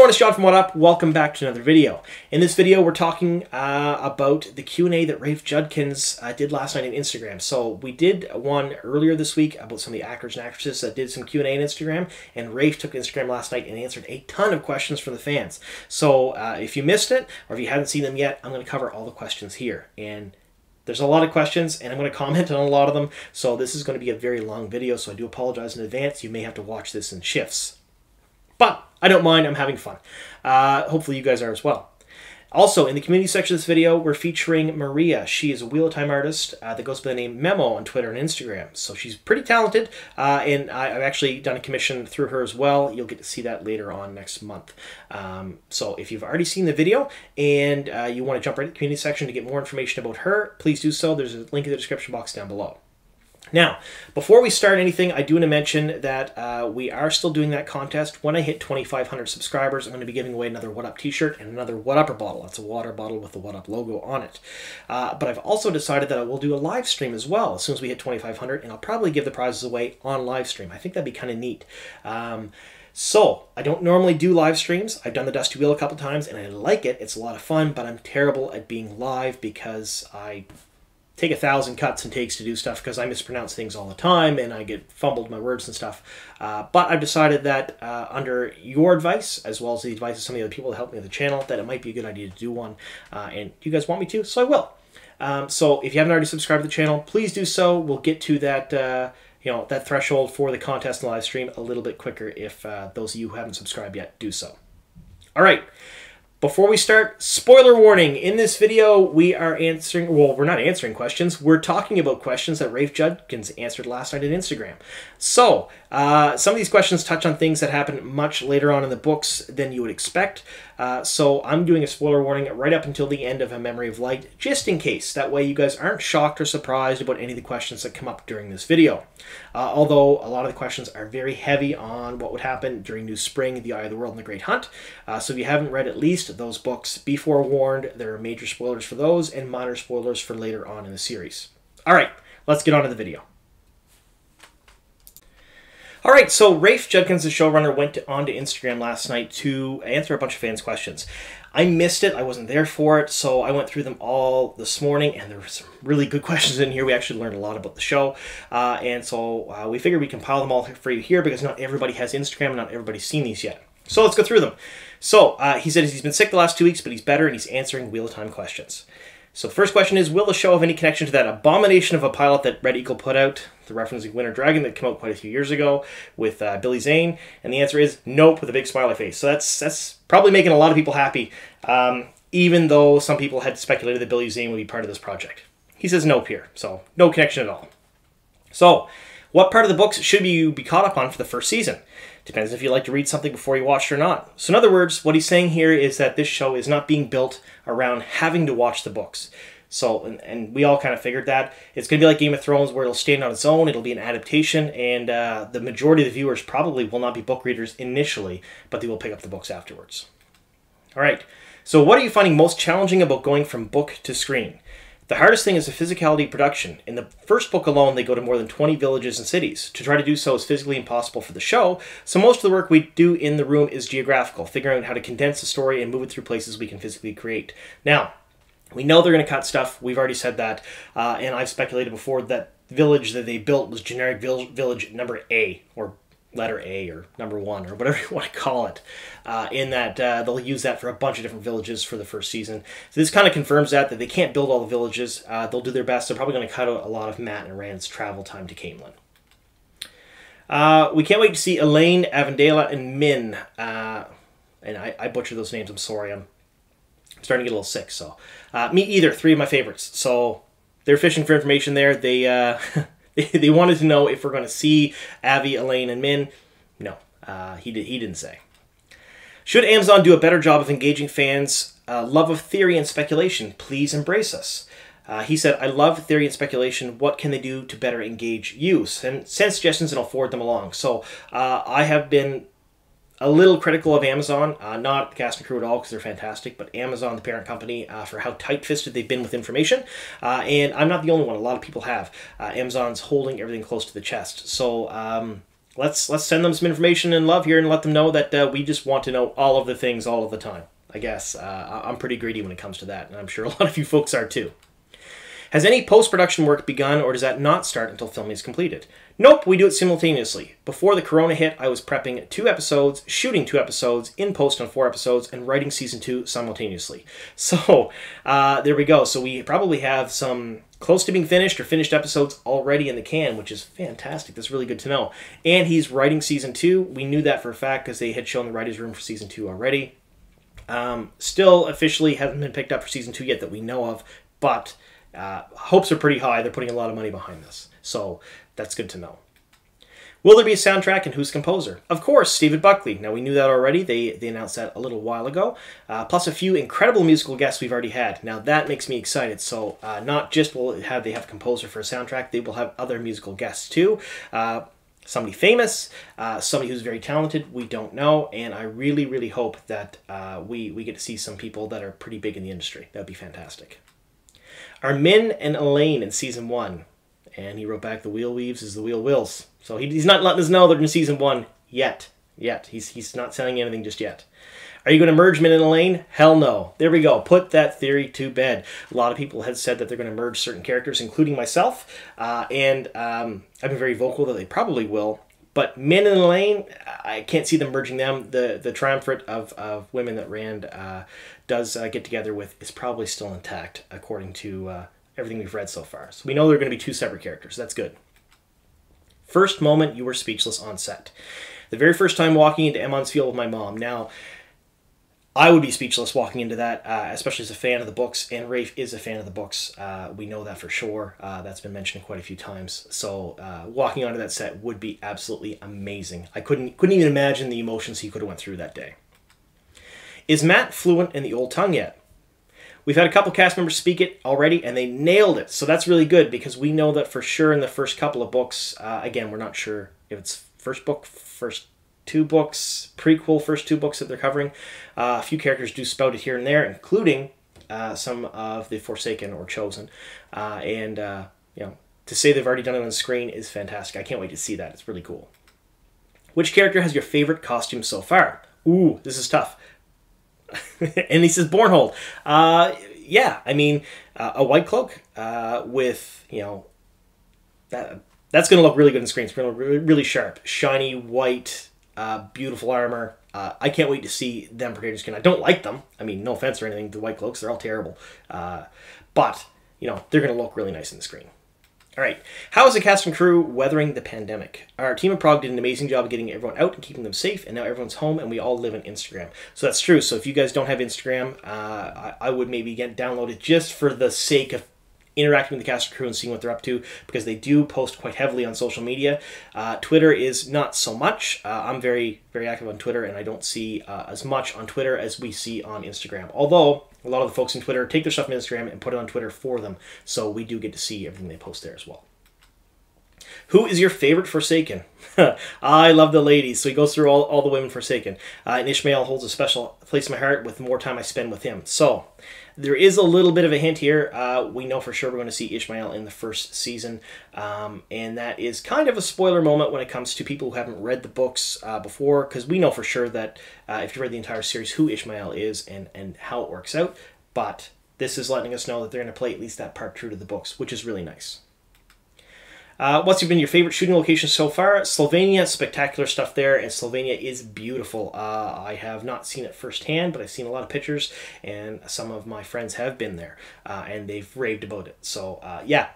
Everyone, it's John from WoT Up. Welcome back to another video. In this video, we're talking uh, about the Q&A that Rafe Judkins uh, did last night on Instagram. So we did one earlier this week about some of the actors and actresses that did some Q&A on Instagram, and Rafe took Instagram last night and answered a ton of questions from the fans. So uh, if you missed it, or if you haven't seen them yet, I'm going to cover all the questions here. And there's a lot of questions, and I'm going to comment on a lot of them, so this is going to be a very long video, so I do apologize in advance. You may have to watch this in shifts. But I don't mind. I'm having fun. Uh, hopefully you guys are as well. Also, in the community section of this video, we're featuring Maria. She is a Wheel of Time artist uh, that goes by the name Memo on Twitter and Instagram. So she's pretty talented, uh, and I, have actually done a commission through her as well. You'll get to see that later on next month. Um, so if you've already seen the video and uh, you want to jump right to the community section to get more information about her, please do so. There's a link in the description box down below. Now, before we start anything, I do want to mention that uh, we are still doing that contest. When I hit 2,500 subscribers, I'm going to be giving away another WoT Up t-shirt and another What Upper bottle. That's a water bottle with the WoT Up logo on it. Uh, but I've also decided that I will do a live stream as well as soon as we hit 2,500, and I'll probably give the prizes away on live stream. I think that'd be kind of neat. Um, so, I don't normally do live streams. I've done the Dusty Wheel a couple times and I like it. It's a lot of fun, but I'm terrible at being live because I take a thousand cuts and takes to do stuff because I mispronounce things all the time and I get fumbled my words and stuff. Uh, but I've decided that uh, under your advice, as well as the advice of some of the other people that help me with the channel, that it might be a good idea to do one. Uh, and you guys want me to, so I will. Um, so if you haven't already subscribed to the channel, please do so. We'll get to that uh, you know that threshold for the contest and live stream a little bit quicker if uh, those of you who haven't subscribed yet do so. All right. Before we start, spoiler warning. In this video, we are answering, well, we're not answering questions. We're talking about questions that Rafe Judkins answered last night on Instagram. So, uh, some of these questions touch on things that happen much later on in the books than you would expect. Uh, so, I'm doing a spoiler warning right up until the end of A Memory of Light, just in case. That way, you guys aren't shocked or surprised about any of the questions that come up during this video. Uh, although, a lot of the questions are very heavy on what would happen during New Spring, The Eye of the World, and The Great Hunt. Uh, so, if you haven't read at least those books, be forewarned. There are major spoilers for those and minor spoilers for later on in the series. All right, let's get on to the video. All right, so Rafe Judkins, the showrunner, went on to Instagram last night to answer a bunch of fans' questions. I missed it. I wasn't there for it, so I went through them all this morning, and there were some really good questions in here. We actually learned a lot about the show, uh, and so uh, we figured we compile them all for you here because not everybody has Instagram, and not everybody's seen these yet. So let's go through them. So uh, he said he's been sick the last two weeks, but he's better, and he's answering Wheel Time questions. So the first question is, will the show have any connection to that abomination of a pilot that Red Eagle put out, the referencing Winter Dragon that came out quite a few years ago with uh, Billy Zane? And the answer is nope, with a big smiley face. So that's that's probably making a lot of people happy, um, even though some people had speculated that Billy Zane would be part of this project. He says nope here, so no connection at all. So, what part of the books should you be caught up on for the first season? Depends if you like to read something before you watch it or not. So, in other words, what he's saying here is that this show is not being built around having to watch the books. So, and, and we all kind of figured that. It's going to be like Game of Thrones, where it'll stand on its own, it'll be an adaptation, and uh, the majority of the viewers probably will not be book readers initially, but they will pick up the books afterwards. All right, so what are you finding most challenging about going from book to screen? The hardest thing is the physicality production. In the first book alone, they go to more than 20 villages and cities. To try to do so is physically impossible for the show, so most of the work we do in the room is geographical, figuring out how to condense the story and move it through places we can physically create. Now, we know they're going to cut stuff. We've already said that, uh, and I've speculated before that village that they built was generic village number A or letter A or number one or whatever you want to call it. Uh, in that uh, they'll use that for a bunch of different villages for the first season. So this kind of confirms that that they can't build all the villages. Uh, they'll do their best. They're probably going to cut out a lot of Mat and Rand's travel time to Caemlyn. Uh, we can't wait to see Elayne, Avondale, and Min. Uh, and I, I butcher those names. I'm sorry. I'm starting to get a little sick. So uh, me either. Three of my favorites. So they're fishing for information there. They they wanted to know if we're going to see Avi, Elayne, and Min. No, uh, he did. He didn't say. Should Amazon do a better job of engaging fans' uh, love of theory and speculation? Please embrace us. Uh, he said, I love theory and speculation. What can they do to better engage you? And send suggestions and I'll forward them along. So uh, I have been a little critical of Amazon, uh, not the cast and crew at all because they're fantastic, but Amazon, the parent company, uh, for how tight fisted they've been with information. Uh, and I'm not the only one, a lot of people have. Uh, Amazon's holding everything close to the chest. So, um, let's let's send them some information and love here and let them know that uh, we just want to know all of the things all of the time. I guess uh, I'm pretty greedy when it comes to that, and I'm sure a lot of you folks are too. Has any post production work begun, or does that not start until filming is completed? Nope, we do it simultaneously. Before the corona hit, I was prepping two episodes, shooting two episodes, in post on four episodes, and writing season two simultaneously. So, uh, there we go. So, we probably have some close to being finished or finished episodes already in the can, which is fantastic. That's really good to know. And he's writing season two. We knew that for a fact because they had shown the writer's room for season two already. Um, still officially hasn't been picked up for season two yet that we know of, but uh, hopes are pretty high. They're putting a lot of money behind this. So that's good to know. Will there be a soundtrack and who's composer? Of course, Stephen Buckley. Now, we knew that already. They, they announced that a little while ago. Uh, plus a few incredible musical guests we've already had. Now, that makes me excited. So, uh, not just will have they have a composer for a soundtrack, they will have other musical guests too. Uh, somebody famous, uh, somebody who's very talented. We don't know, and I really, really hope that uh, we we get to see some people that are pretty big in the industry. That'd be fantastic. Are Min and Elayne in season one? And he wrote back, "The wheel weaves as the wheel wills." So he, he's not letting us know they're in season one yet. Yet he's he's not saying anything just yet. Are you going to merge Min and Elayne? Hell no. There we go. Put that theory to bed. A lot of people have said that they're going to merge certain characters, including myself, uh, and um, I've been very vocal that they probably will. But Min and Elayne, I can't see them merging them. The the triumvirate of, of women that Rand uh, does uh, get together with is probably still intact, according to uh, everything we've read so far. So we know they're going to be two separate characters. That's good. First moment you were speechless on set. The very first time walking into Emond's Field with my mom. Now, I would be speechless walking into that, uh, especially as a fan of the books, and Rafe is a fan of the books. Uh, we know that for sure. Uh, that's been mentioned quite a few times. So uh, walking onto that set would be absolutely amazing. I couldn't couldn't even imagine the emotions he could have went through that day. Is Mat fluent in the old tongue yet? We've had a couple cast members speak it already, and they nailed it. So that's really good because we know that for sure in the first couple of books. Uh, again, we're not sure if it's first book, first two books, prequel, first two books that they're covering. Uh, a few characters do spout it here and there, including uh, some of the Forsaken or Chosen. Uh, and, uh, you know, to say they've already done it on screen is fantastic. I can't wait to see that. It's really cool. Which character has your favorite costume so far? Ooh, this is tough. and he says Bornhald. Uh, yeah, I mean, uh, a white cloak uh, with, you know, that that's going to look really good in screen. It's going to look really, sharp. Shiny, white, uh, beautiful armor. Uh, I can't wait to see them portrayed skin. I don't like them. I mean, no offense or anything. The white cloaks, they're all terrible. Uh, but, you know, they're going to look really nice in the screen. All right. How is the cast and crew weathering the pandemic? Our team of Prague did an amazing job getting everyone out and keeping them safe, and now everyone's home, and we all live on Instagram. So that's true. So if you guys don't have Instagram, uh, I, I, would maybe get downloaded just for the sake of interacting with the cast and crew and seeing what they're up to because they do post quite heavily on social media. Uh, Twitter is not so much. Uh, I'm very, very active on Twitter and I don't see uh, as much on Twitter as we see on Instagram. Although a lot of the folks on Twitter take their stuff from Instagram and put it on Twitter for them, so we do get to see everything they post there as well. Who is your favorite Forsaken? I love the ladies, so he goes through all, all the women Forsaken. Uh, and Ishamael holds a special place in my heart with the more time I spend with him. So, there is a little bit of a hint here. Uh, we know for sure we're going to see Ishmael in the first season, um, and that is kind of a spoiler moment when it comes to people who haven't read the books uh, before, because we know for sure that uh, if you read the entire series, who Ishmael is and, and how it works out. But this is letting us know that they're going to play at least that part true to the books, which is really nice. Uh, what's been your favorite shooting location so far? Slovenia, spectacular stuff there, and Slovenia is beautiful. Uh, I have not seen it firsthand, but I've seen a lot of pictures, and some of my friends have been there, uh, and they've raved about it. So uh, yeah,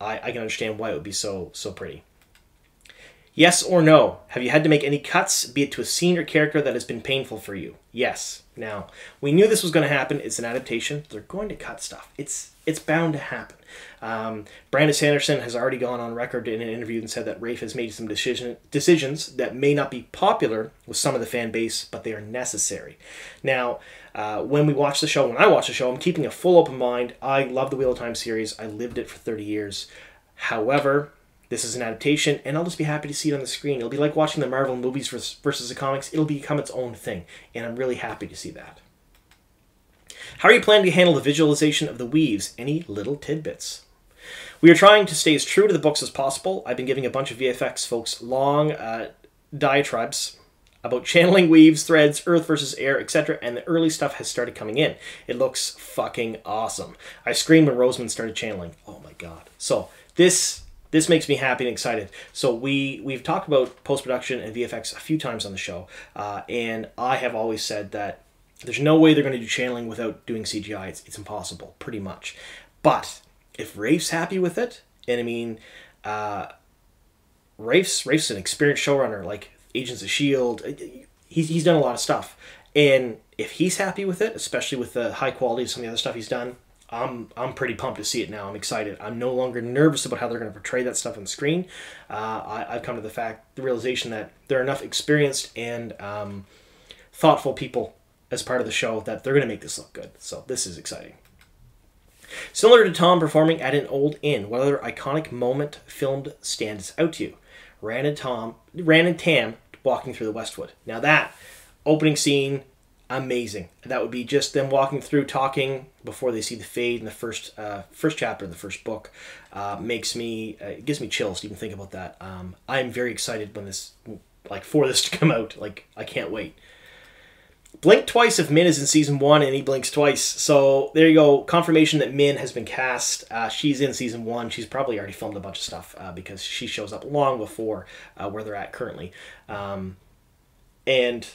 I, I can understand why it would be so so pretty. Yes or no? Have you had to make any cuts, be it to a scene or character that has been painful for you? Yes. Now, we knew this was going to happen. It's an adaptation. They're going to cut stuff. It's it's bound to happen. Um, Brandon Sanderson has already gone on record in an interview and said that Rafe has made some decision, decisions that may not be popular with some of the fan base, but they are necessary. Now, uh, when we watch the show, when I watch the show, I'm keeping a full open mind. I love the Wheel of Time series. I lived it for 30 years. However, this is an adaptation, and I'll just be happy to see it on the screen. It'll be like watching the Marvel movies versus the comics. It'll become its own thing, and I'm really happy to see that. How are you planning to handle the visualization of the weaves? Any little tidbits? We are trying to stay as true to the books as possible. I've been giving a bunch of VFX folks long uh, diatribes about channeling weaves, threads, earth versus air, etc. And the early stuff has started coming in. It looks fucking awesome. I screamed when Rosamund started channeling. Oh my god. So this this makes me happy and excited. So we we've talked about post production and VFX a few times on the show, uh, and I have always said that there's no way they're going to do channeling without doing CGI. It's, it's impossible, pretty much. But if Rafe's happy with it, and I mean, uh, Rafe's Rafe's an experienced showrunner, like Agents of Shield. He's he's done a lot of stuff, and if he's happy with it, especially with the high quality of some of the other stuff he's done, I'm I'm pretty pumped to see it now. I'm excited. I'm no longer nervous about how they're going to portray that stuff on the screen. Uh, I, I've come to the fact, the realization that there are enough experienced and um, thoughtful people as part of the show that they're going to make this look good. So this is exciting. Similar to Thom performing at an old inn, what other iconic moment filmed stands out to you? Rand and Tom, Rand and Tam walking through the Westwood. Now that opening scene, amazing. That would be just them walking through, talking before they see the fade in the first uh, first chapter of the first book. Uh, makes me uh, it gives me chills to even think about that. Um, I'm very excited when this like for this to come out. Like I can't wait. Blink twice if Min is in season one, and he blinks twice. So there you go. Confirmation that Min has been cast. Uh, she's in season one. She's probably already filmed a bunch of stuff uh, because she shows up long before uh, where they're at currently. Um, and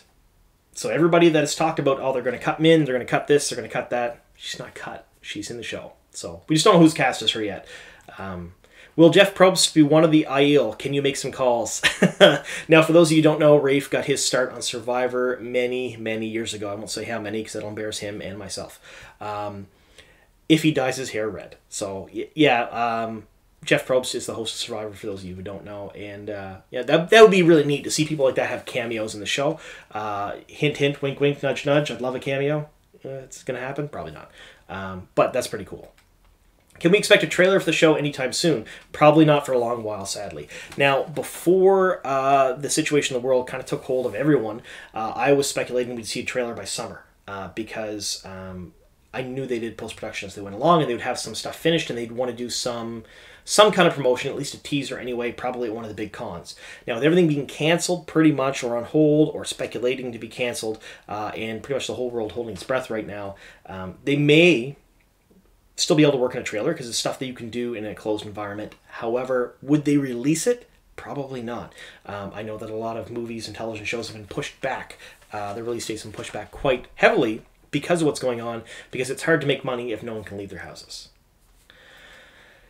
so everybody that has talked about, oh, they're going to cut Min, they're going to cut this, they're going to cut that. She's not cut. She's in the show. So we just don't know who's cast as her yet. Um, Will Jeff Probst be one of the Aiel? Can you make some calls? now, for those of you don't know, Rafe got his start on Survivor many, many years ago. I won't say how many because that'll embarrass him and myself. Um, if he dyes his hair red. So, yeah, um, Jeff Probst is the host of Survivor for those of you who don't know. And uh, yeah, that, that would be really neat to see people like that have cameos in the show. Uh, hint, hint, wink, wink, nudge, nudge. I'd love a cameo. Uh, it's going to happen? Probably not. Um, but that's pretty cool. Can we expect a trailer for the show anytime soon? Probably not for a long while, sadly. Now, before uh, the situation in the world kind of took hold of everyone, uh, I was speculating we'd see a trailer by summer uh, because um, I knew they did post production as they went along, and they would have some stuff finished, and they'd want to do some some kind of promotion, at least a teaser anyway, probably one of the big cons. Now, with everything being canceled pretty much, or on hold, or speculating to be canceled, uh, and pretty much the whole world holding its breath right now, um, they may still be able to work in a trailer because it's stuff that you can do in a closed environment. However, would they release it? Probably not. Um, I know that a lot of movies and television shows have been pushed back. Uh, the release dates have been pushed back quite heavily because of what's going on, because it's hard to make money if no one can leave their houses.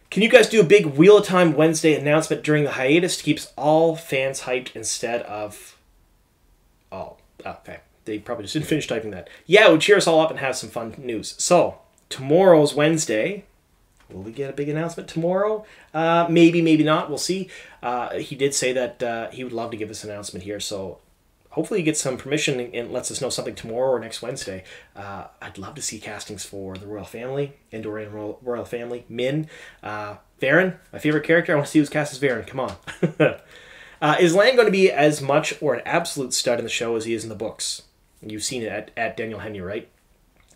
Can you guys do a big Wheel of Time Wednesday announcement during the hiatus to keep all fans hyped instead of. Oh, okay. They probably just didn't finish typing that. Yeah, it would cheer us all up and have some fun news. So, tomorrow's Wednesday. Will we get a big announcement tomorrow? Uh, maybe, maybe not. We'll see. Uh, he did say that uh, he would love to give this announcement here, so hopefully he gets some permission and lets us know something tomorrow or next Wednesday. Uh, I'd love to see castings for the royal family, Andorian royal, royal family, Min, uh, Verin, my favorite character. I want to see who's cast as Verin. Come on. uh, is Lan going to be as much or an absolute stud in the show as he is in the books? You've seen it at, at Daniel Henney, right?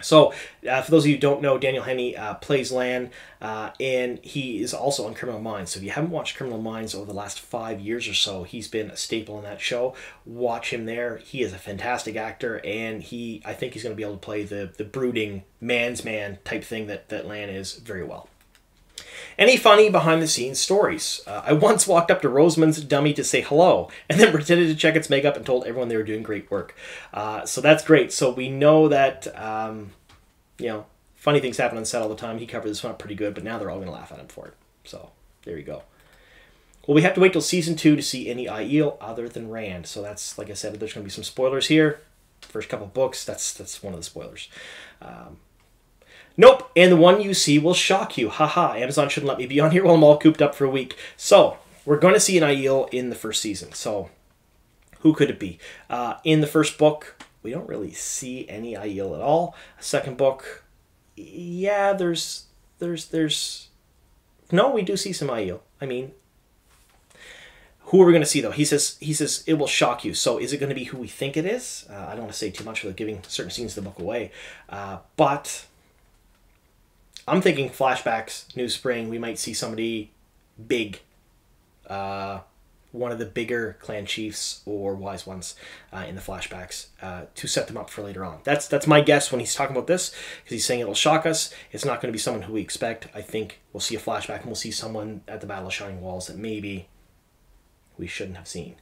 So, uh, for those of you who don't know, Daniel Henney uh, plays Lan, uh, and he is also on Criminal Minds. So, if you haven't watched Criminal Minds over the last five years or so, he's been a staple in that show. Watch him there. He is a fantastic actor, and he, I think, he's going to be able to play the the brooding man's man type thing that that Lan is very well. Any funny behind the scenes stories? Uh, I once walked up to Rosamund's dummy to say hello and then pretended to check its makeup and told everyone they were doing great work. Uh, so that's great. So we know that, um, you know, funny things happen on set all the time. He covered this one up pretty good, but now they're all going to laugh at him for it. So there you go. Well, we have to wait till season two to see any Aiel other than Rand. So that's, like I said, there's going to be some spoilers here. First couple books, that's that's one of the spoilers. Um, Nope, and the one you see will shock you. Haha, Amazon shouldn't let me be on here while I'm all cooped up for a week. So, we're going to see an Aiel in the first season. So, who could it be? Uh, in the first book, we don't really see any Aiel at all. Second book, yeah, there's, there's, there's, no, we do see some Aiel. I mean, who are we going to see though? He says he says it will shock you. So is it going to be who we think it is? Uh, I don't want to say too much without giving certain scenes of the book away, uh, but I'm thinking flashbacks, new spring. We might see somebody big uh, one of the bigger clan chiefs or wise ones uh, in the flashbacks uh, to set them up for later on. That's that's my guess when he's talking about this because he's saying it'll shock us. It's not going to be someone who we expect. I think we'll see a flashback and we'll see someone at the Battle of Shining Walls that maybe we shouldn't have seen.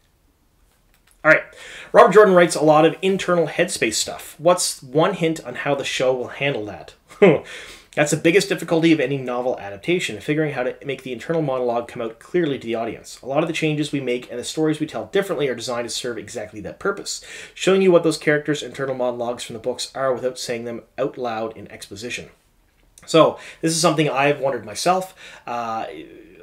All right. Robert Jordan writes a lot of internal headspace stuff. What's one hint on how the show will handle that? That's the biggest difficulty of any novel adaptation, figuring how to make the internal monologue come out clearly to the audience. A lot of the changes we make and the stories we tell differently are designed to serve exactly that purpose, showing you what those characters' internal monologues from the books are without saying them out loud in exposition. So, this is something I've wondered myself. Uh,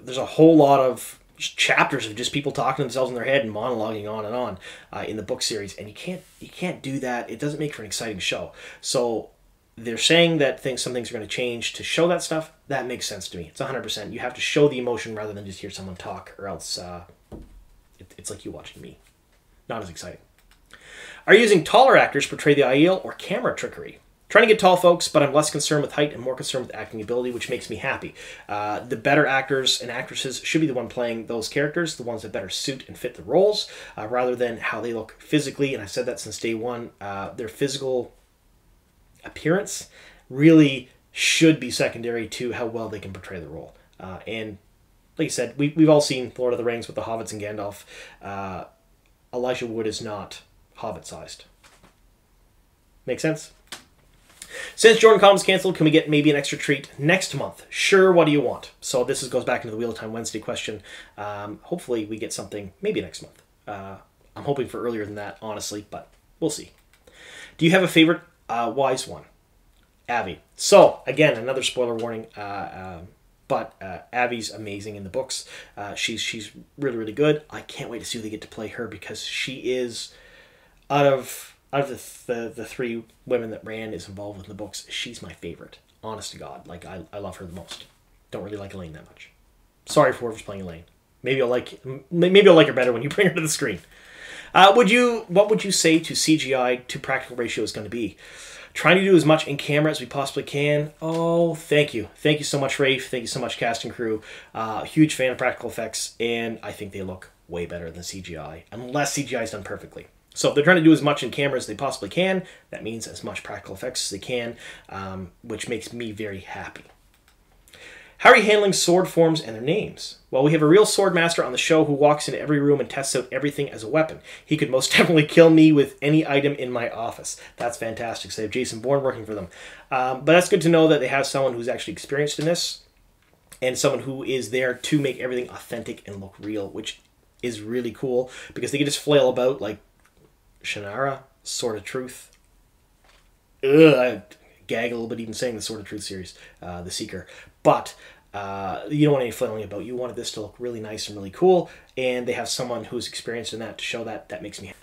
there's a whole lot of chapters of just people talking to themselves in their head and monologuing on and on uh, in the book series and you can't you can't do that it doesn't make for an exciting show so they're saying that things some things are going to change to show that stuff that makes sense to me. It's 100% you have to show the emotion rather than just hear someone talk or else uh, it, it's like you watching me. Not as exciting. Are using taller actors to portray the Aiel or camera trickery? Trying to get tall folks but i'm less concerned with height and more concerned with acting ability which makes me happy. Uh, the better actors and actresses should be the one playing those characters the ones that better suit and fit the roles uh, rather than how they look physically. And i've said that since day one. Uh, their physical appearance really should be secondary to how well they can portray the role. Uh, and like I said, we, we've all seen Lord of the Rings with the hobbits and Gandalf. Uh, Elijah Wood is not hobbit sized. Make sense? Since JordanCon's canceled, can we get maybe an extra treat next month? Sure, what do you want? So this is, goes back into the Wheel of Time Wednesday question. Um, hopefully we get something maybe next month. Uh, I'm hoping for earlier than that, honestly, but we'll see. Do you have a favorite uh, wise one, Avi. So again, another spoiler warning. Uh, uh, but uh, Avi's amazing in the books. Uh, she's she's really really good. I can't wait to see who they get to play her because she is out of out of the, the the three women that Rand is involved with in the books, she's my favorite. Honest to God, like I, I love her the most. Don't really like Elayne that much. Sorry for whoever's playing Elayne. Maybe I'll like maybe I'll like her better when you bring her to the screen. Uh, would you? What would you say to CGI to practical ratio is going to be? Trying to do as much in camera as we possibly can. Oh, thank you, thank you so much, Rafe. Thank you so much, casting crew. Uh, huge fan of practical effects, and I think they look way better than CGI, unless CGI is done perfectly. So if they're trying to do as much in camera as they possibly can, that means as much practical effects as they can, um, which makes me very happy. How are you handling sword forms and their names? Well, we have a real sword master on the show who walks into every room and tests out everything as a weapon. He could most definitely kill me with any item in my office. That's fantastic. So they have Jason Bourne working for them. Um, but that's good to know that they have someone who's actually experienced in this and someone who is there to make everything authentic and look real, which is really cool because they can just flail about like Shannara, Sword of Truth. Ugh, I gag a little bit even saying the Sword of Truth series, uh, The Seeker. But uh, you don't want any flailing about. You wanted this to look really nice and really cool, and they have someone who's experienced in that to show that. That makes me happy.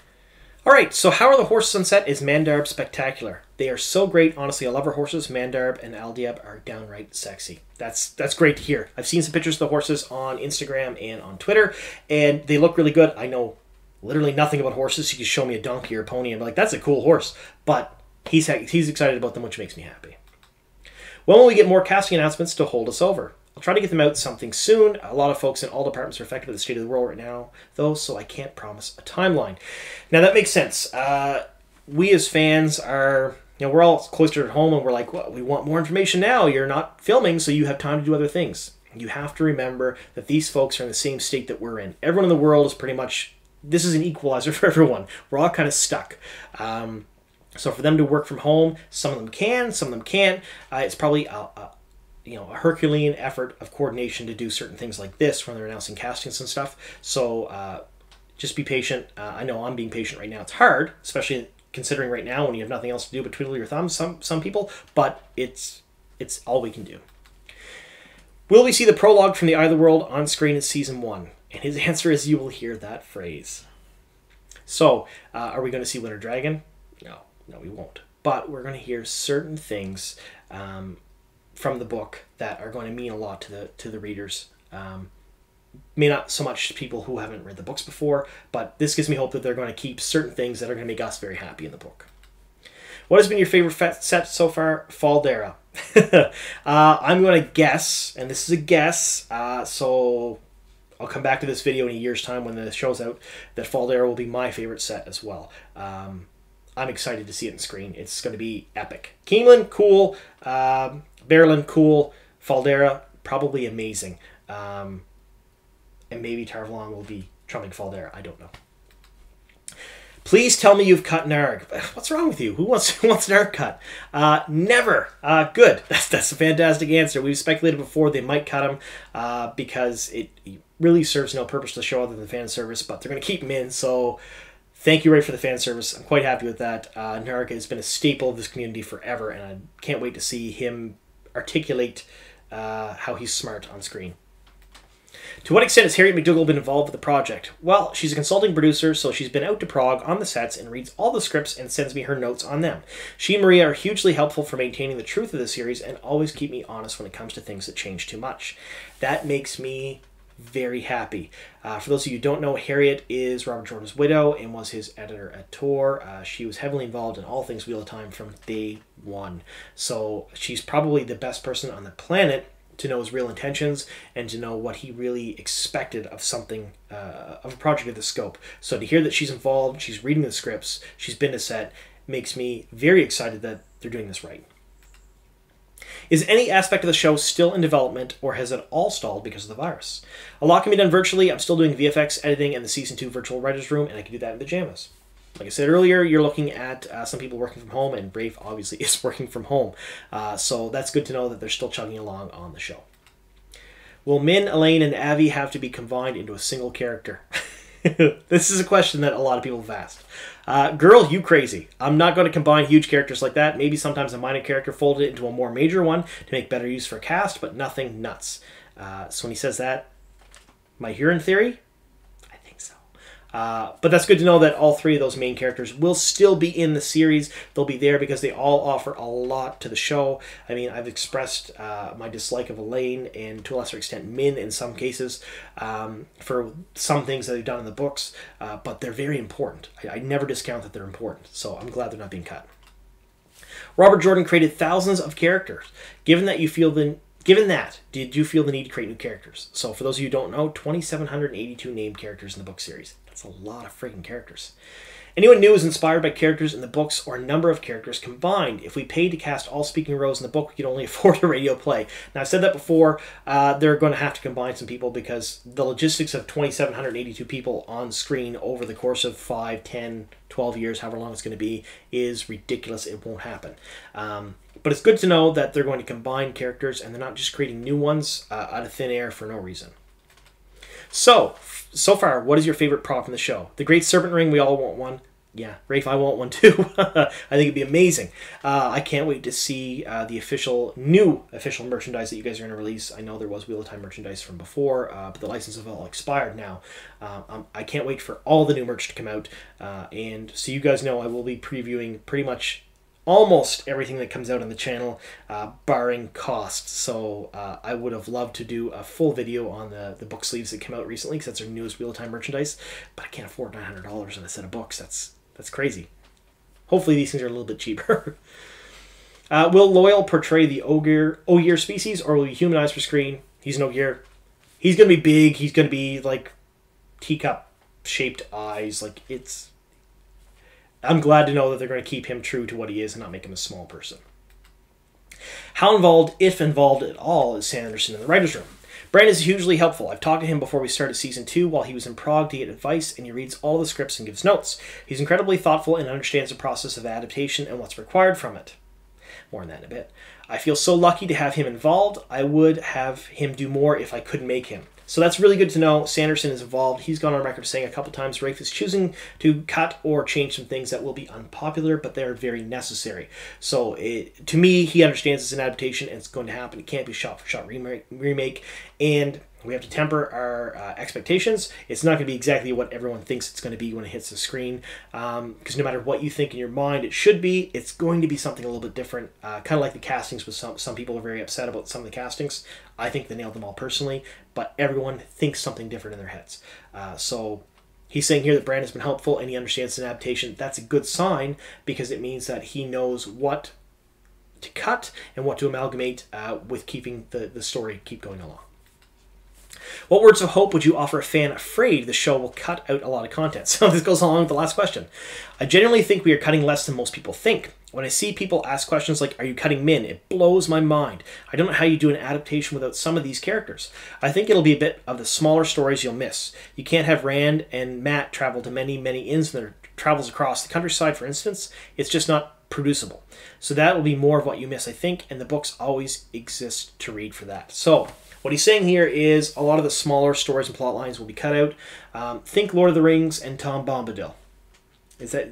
All right, so how are the horses on set? Is Mandarb spectacular? They are so great. Honestly, I love our horses. Mandarb and Aldieb are downright sexy. That's that's great to hear. I've seen some pictures of the horses on Instagram and on Twitter, and they look really good. I know literally nothing about horses. You can show me a donkey or a pony and be like, that's a cool horse. But he's he's excited about them, which makes me happy. When will we get more casting announcements to hold us over? I'll try to get them out something soon. A lot of folks in all departments are affected by the state of the world right now, though, so I can't promise a timeline. Now, that makes sense. Uh, we as fans are, you know, we're all cloistered at home and we're like, well, we want more information now. You're not filming, so you have time to do other things. You have to remember that these folks are in the same state that we're in. Everyone in the world is pretty much, this is an equalizer for everyone. We're all kind of stuck. Um, so for them to work from home, some of them can, some of them can't. Uh, it's probably a, a, you know a Herculean effort of coordination to do certain things like this when they're announcing castings and stuff. So uh, just be patient. Uh, I know I'm being patient right now. It's hard, especially considering right now when you have nothing else to do but twiddle your thumbs. Some some people, but it's it's all we can do. Will we see the prologue from the Eye of the World on screen in season one? And his answer is you will hear that phrase. So, uh, are we going to see Winter Dragon? No, no, we won't. But we're going to hear certain things um, from the book that are going to mean a lot to the to the readers. Um, may not so much to people who haven't read the books before, but this gives me hope that they're going to keep certain things that are going to make us very happy in the book. What has been your favorite set so far? Fal Dara. uh, I'm going to guess, and this is a guess, uh, so I'll come back to this video in a year's time when the show's out. That Fal Dara will be my favorite set as well. Um, I'm excited to see it on screen. It's going to be epic. Keeneland, cool. Um, Baerlon, cool. Fal Dara, probably amazing. Um, and maybe Tar Valon will be trumping Fal Dara. I don't know. Please tell me you've cut Narg. What's wrong with you? Who wants who wants Narg cut? Uh, never. Uh, good. That's that's a fantastic answer. We've speculated before they might cut him uh, because it really serves no purpose to the show other than fan service, but they're going to keep him in. So thank you, Ray, for the fan service. I'm quite happy with that. Uh, Narg has been a staple of this community forever, and I can't wait to see him articulate uh, how he's smart on screen. To what extent has Harriet McDougal been involved with the project? Well, she's a consulting producer, so she's been out to Prague on the sets and reads all the scripts and sends me her notes on them. She and Maria are hugely helpful for maintaining the truth of the series and always keep me honest when it comes to things that change too much. That makes me very happy. Uh, for those of you who don't know, Harriet is Robert Jordan's widow and was his editor at Tor. Uh, she was heavily involved in all things Wheel of Time from day one. So she's probably the best person on the planet to know his real intentions and to know what he really expected of something uh, of a project of this scope. So to hear that she's involved, she's reading the scripts, she's been to set, makes me very excited that they're doing this right. Is any aspect of the show still in development, or has it all stalled because of the virus? A lot can be done virtually. I'm still doing VFX editing in the season two virtual writers room, and I can do that in pajamas. Like I said earlier, you're looking at uh, some people working from home, and Rafe obviously is working from home. Uh, so that's good to know that they're still chugging along on the show. Will Min, Elayne, and Avi have to be combined into a single character? this is a question that a lot of people have asked. Uh, girl, you crazy. I'm not going to combine huge characters like that. Maybe sometimes a minor character folded into a more major one to make better use for cast, but nothing nuts. Uh, so when he says that, my Huron theory, uh, but that's good to know that all three of those main characters will still be in the series. They'll be there because they all offer a lot to the show. I mean, I've expressed uh, my dislike of Elayne and to a lesser extent Min in some cases um, for some things that they've done in the books, uh, but they're very important. I, I never discount that they're important, so I'm glad they're not being cut. Robert Jordan created thousands of characters. Given that you feel the Given that, did you feel the need to create new characters? So, for those of you who don't know, 2,782 named characters in the book series. That's a lot of freaking characters. Anyone new is inspired by characters in the books or a number of characters combined. If we paid to cast all speaking roles in the book, we could only afford a radio play. Now, I've said that before. Uh, they're going to have to combine some people because the logistics of 2,782 people on screen over the course of 5, 10, 12 years, however long it's going to be, is ridiculous. It won't happen. Um, but it's good to know that they're going to combine characters and they're not just creating new ones uh, out of thin air for no reason. So, so far, what is your favorite prop in the show? The Great Serpent Ring, we all want one. Yeah, Rafe, I want one too. I think it'd be amazing. Uh, I can't wait to see uh, the official, new official merchandise that you guys are going to release. I know there was Wheel of Time merchandise from before, uh, but the licenses have all expired now. Uh, um, I can't wait for all the new merch to come out. Uh, and so you guys know I will be previewing pretty much almost everything that comes out on the channel, uh, barring cost. So uh, I would have loved to do a full video on the, the book sleeves that came out recently because that's our newest Wheel of Time merchandise, but I can't afford $900 on a set of books. That's, that's crazy. Hopefully these things are a little bit cheaper. uh, will Loial portray the Ogier, Ogier species or will he humanize for screen? He's an Ogier. He's going to be big. He's going to be like teacup shaped eyes. Like it's I'm glad to know that they're going to keep him true to what he is and not make him a small person. How involved, if involved at all, is Sanderson in the writer's room? Brandon is hugely helpful. I've talked to him before we started season two while he was in Prague to get advice, and he reads all the scripts and gives notes. He's incredibly thoughtful and understands the process of adaptation and what's required from it. More on that in a bit. I feel so lucky to have him involved. I would have him do more if I could make him. So that's really good to know. Sanderson is involved. He's gone on record saying a couple times Rafe is choosing to cut or change some things that will be unpopular, but they're very necessary. So it, to me, he understands it's an adaptation and it's going to happen. It can't be shot for shot remake, remake and we have to temper our uh, expectations. It's not going to be exactly what everyone thinks it's going to be when it hits the screen. Because um, no matter what you think in your mind it should be, it's going to be something a little bit different. Uh, kind of like the castings with some some people are very upset about some of the castings. I think they nailed them all personally, but everyone thinks something different in their heads. Uh, so he's saying here that Brand has been helpful and he understands an adaptation. That's a good sign because it means that he knows what to cut and what to amalgamate uh, with keeping the, the story keep going along. What words of hope would you offer a fan afraid the show will cut out a lot of content? So this goes along with the last question. I genuinely think we are cutting less than most people think. When I see people ask questions like, Are you cutting Min? it blows my mind. I don't know how you do an adaptation without some of these characters. I think it'll be a bit of the smaller stories you'll miss. You can't have Rand and Mat travel to many, many inns in their travels across the countryside, for instance. It's just not producible. So that will be more of what you miss, I think, and the books always exist to read for that. So what he's saying here is a lot of the smaller stories and plot lines will be cut out. Um, think Lord of the Rings and Tom Bombadil. Is that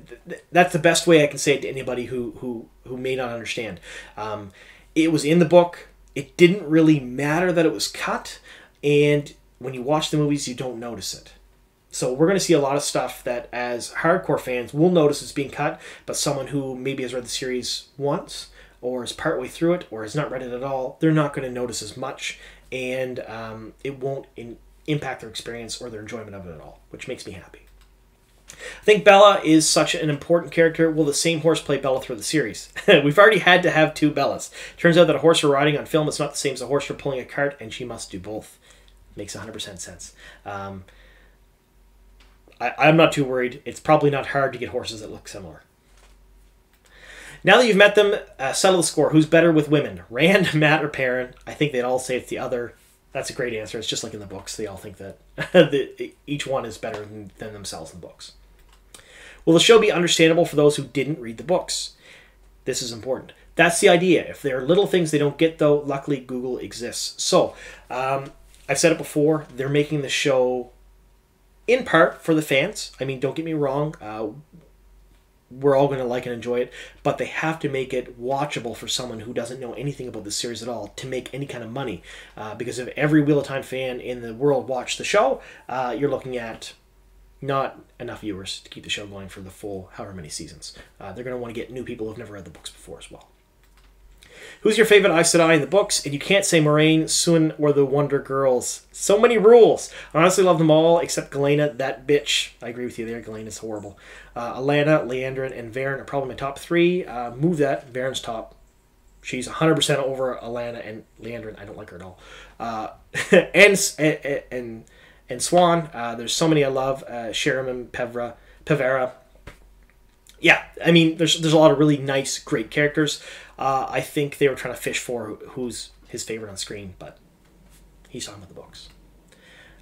that's the best way I can say it to anybody who who who may not understand. Um, it was in the book. It didn't really matter that it was cut, and when you watch the movies, you don't notice it. So we're going to see a lot of stuff that, as hardcore fans, will notice it's being cut, but someone who maybe has read the series once, or is partway through it, or has not read it at all, they're not going to notice as much, and um, it won't in, impact their experience or their enjoyment of it at all, which makes me happy. I think Bella is such an important character. Will the same horse play Bella through the series? We've already had to have two Bellas. Turns out that a horse we're riding on film is not the same as a horse we're pulling a cart, and she must do both. Makes 100% sense. Um, I, I'm not too worried. It's probably not hard to get horses that look similar. Now that you've met them, uh, settle the score. Who's better with women, Rand, Mat, or Perrin? I think they'd all say it's the other. That's a great answer. It's just like in the books. They all think that each one is better than, than themselves in the books. Will the show be understandable for those who didn't read the books? This is important. That's the idea. If there are little things they don't get, though, luckily Google exists. So, um, I've said it before, they're making the show in part for the fans. I mean, don't get me wrong. Uh, we're all going to like and enjoy it, but they have to make it watchable for someone who doesn't know anything about the series at all to make any kind of money. Uh, because if every Wheel of Time fan in the world watched the show, uh, you're looking at not enough viewers to keep the show going for the full however many seasons. Uh, they're going to want to get new people who've never read the books before as well. Who's your favorite Aes Sedai in the books? And you can't say Moiraine, Siuan, or the Wonder Girls. So many rules. I honestly love them all except Galina, that bitch. I agree with you there. Galina's horrible. Uh, Alanna, Liandrin, and Verin are probably my top three. Uh, move that. Verin's top. She's 100% over Alanna and Liandrin. I don't like her at all. Uh, and, and, and, and Siuan. Uh, there's so many I love. Uh, Sheriman, Pevra, Pevera. Yeah, I mean, there's there's a lot of really nice, great characters. Uh, I think they were trying to fish for who's his favorite on screen, but he's talking about the books.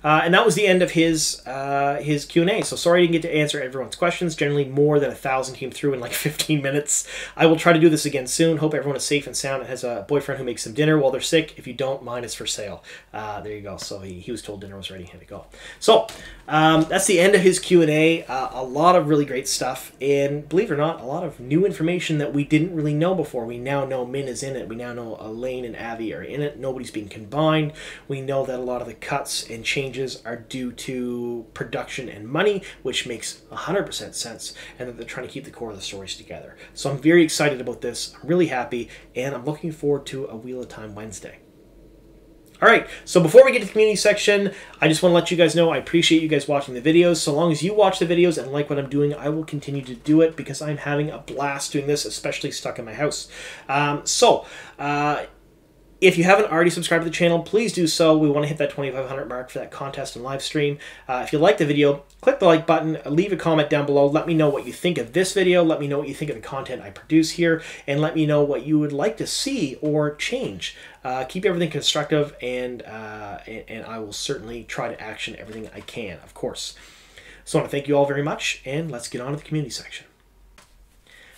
Uh, and that was the end of his uh, his Q and A. So sorry I didn't get to answer everyone's questions. Generally, more than a thousand came through in like 15 minutes. I will try to do this again soon. Hope everyone is safe and sound and has a boyfriend who makes them dinner while they're sick. If you don't, mine is for sale. Uh, there you go. So he, he was told dinner was ready. Had to go. So um, that's the end of his Q and A. Uh, a lot of really great stuff, and believe it or not, a lot of new information that we didn't really know before. We now know Min is in it. We now know Elayne and Avi are in it. Nobody's being combined. We know that a lot of the cuts and changes are due to production and money, which makes 100% sense, and that they're trying to keep the core of the stories together. So I'm very excited about this. I'm really happy, and I'm looking forward to a Wheel of Time Wednesday. All right, so before we get to the community section, I just want to let you guys know I appreciate you guys watching the videos. So long as you watch the videos and like what I'm doing, I will continue to do it because I'm having a blast doing this, especially stuck in my house. Um, so, uh, if you haven't already subscribed to the channel, please do so. We want to hit that 2,500 mark for that contest and live stream. Uh, if you like the video, click the like button, leave a comment down below. Let me know what you think of this video. Let me know what you think of the content I produce here, and let me know what you would like to see or change. Uh, keep everything constructive, and, uh, and, and I will certainly try to action everything I can, of course. So I want to thank you all very much, and let's get on to the community section.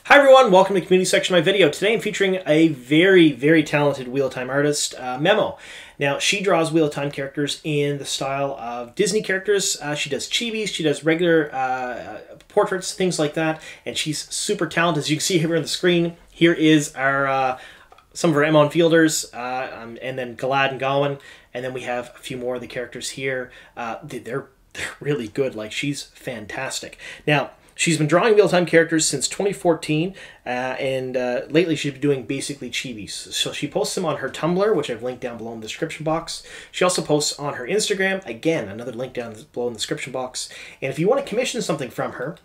Hi everyone, welcome to the community section of my video. Today I'm featuring a very, very talented Wheel of Time artist, uh, Memo. Now, she draws Wheel of Time characters in the style of Disney characters. Uh, she does chibis, she does regular uh, portraits, things like that, and she's super talented. As you can see here on the screen, here is our uh, some of our Emon Fielders, uh, um, and then Galad and Gawyn, and then we have a few more of the characters here. Uh, they're, they're really good, like she's fantastic. Now, She's been drawing real time characters since 2014, uh, and uh, lately she's been doing basically chibis. So she posts them on her Tumblr, which I've linked down below in the description box. She also posts on her Instagram, again, another link down below in the description box. And if you want to commission something from her,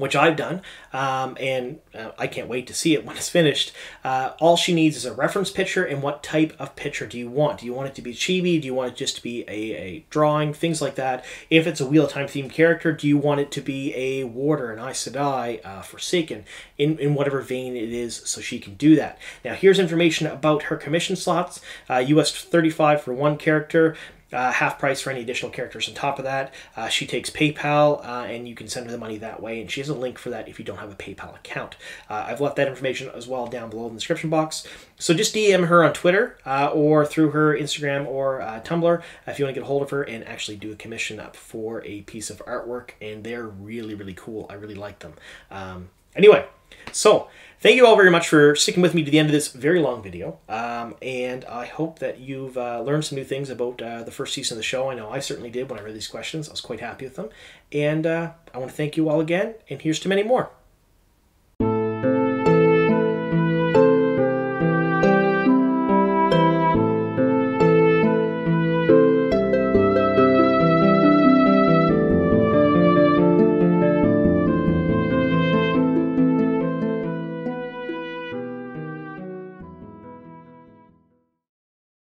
which I've done, um, and uh, I can't wait to see it when it's finished. Uh, all she needs is a reference picture and what type of picture do you want? Do you want it to be chibi? Do you want it just to be a, a drawing? Things like that. If it's a Wheel of Time themed character, do you want it to be a Warder, an Aes Sedai, uh, Forsaken, in, in whatever vein it is, so she can do that. Now, here's information about her commission slots US uh, 35 for one character uh, half price for any additional characters on top of that. Uh, she takes PayPal, uh, and you can send her the money that way. And she has a link for that if you don't have a PayPal account. Uh, I've left that information as well down below in the description box. So just DM her on Twitter uh, or through her Instagram or uh, Tumblr if you want to get a hold of her and actually do a commission up for a piece of artwork. And they're really, really cool. I really like them. Um, anyway, so Thank you all very much for sticking with me to the end of this very long video. Um, and I hope that you've uh, learned some new things about uh, the first season of the show. I know I certainly did when I read these questions. I was quite happy with them. And uh, I want to thank you all again. And here's to many more.